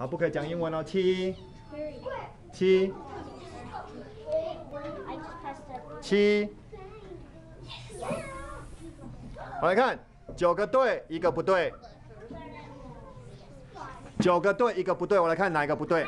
好，不可以讲英文哦。七，七，七。我来看，九个对，一个不对。九个对，一个不对。我来看哪一个不对。